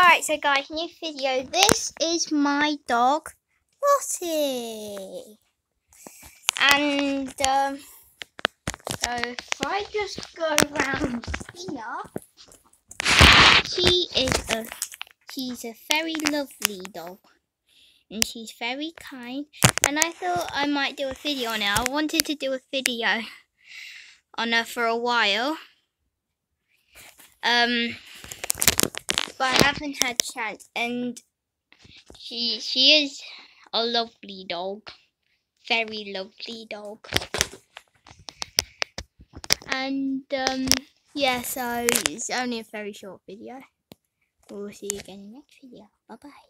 Alright, so guys, new video. This is my dog, Lottie. And, um, so if I just go around here, she is a, she's a very lovely dog. And she's very kind. And I thought I might do a video on her. I wanted to do a video on her for a while. Um, but I haven't had chance. And she she is a lovely dog, very lovely dog. And um, yeah, so it's only a very short video. We'll see you again in the next video. Bye bye.